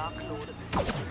Dark Lord. of the